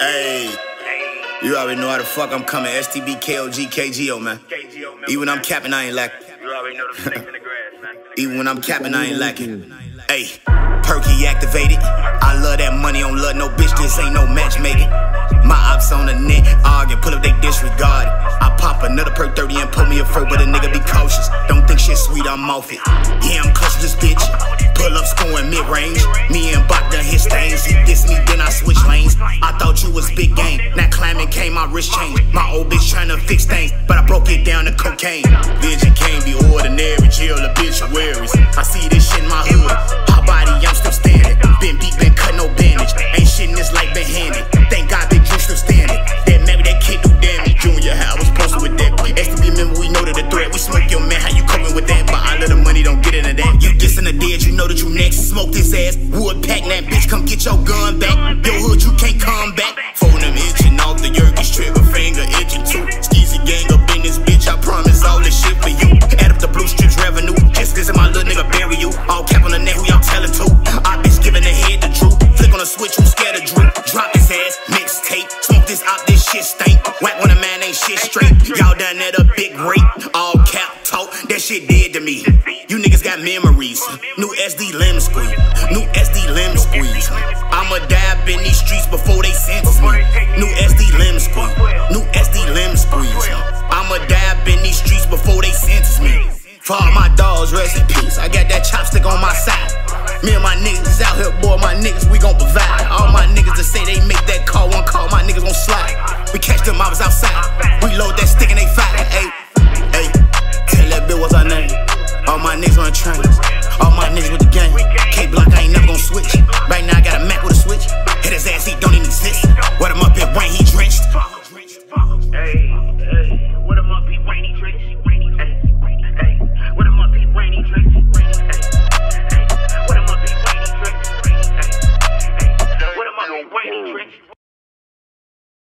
Hey, you already know how the fuck I'm coming. STB, KOG, KGO, man. Even when I'm capping, I ain't lacking. You already know the snake in the grass, man. Even when I'm capping, I ain't lacking. Hey, perky activated. I love that money on love, no bitch. This ain't no matchmaking. My ops on the net, arguing, pull up they disregard. I pop another perk 30 and pull me a fur, but a nigga be cautious. Don't think shit sweet, I'm off it. Yeah, I'm to this bitch. Pull up, scoring mid range. Me and Bach done hit stains. He diss me, then I switch. I thought you was big game. Now climbing came my wrist change. My old bitch trying to fix things, but I broke it down to cocaine. Vision can't be ordinary, chill obituaries. I see this shit in my hood. Hot body, I'm still standing. Been beat, been cut, no bandage. Ain't shit in this life been handed. Thank God Big Drew still standing. That maybe that kid do damage. Junior, how I was posted with that. STB member, we know that the threat. We smoke your man, how you coping with that? But all of the money don't get into that. You dissing the dead, you know that you next. Smoke this ass. Wood pack that bitch, come get your gun back. Shit stink. Whack when a man ain't shit straight. Y'all done at a big rate. All cap talk, that shit dead to me. You niggas got memories. New SD limb squeeze. New SD limb squeeze. I'ma dab in these streets before they sentence me. New SD limb squeeze. New SD limb squeeze. I'ma dab in these streets before they sentence me. For all my dogs, rest in peace. I got that chopstick on my side. Me and my niggas out here, boy. My niggas, we gon' provide. All my niggas that say they make that call, one call, my niggas gon' slide. niggas run trains. All my niggas with the game. K block, I ain't never gonna switch. Right now I got a Mac with a switch. Hit his ass, he don't even exist. What him up in rain, he drenched. Hey, hey, what him up, he rainy drenched. Wait,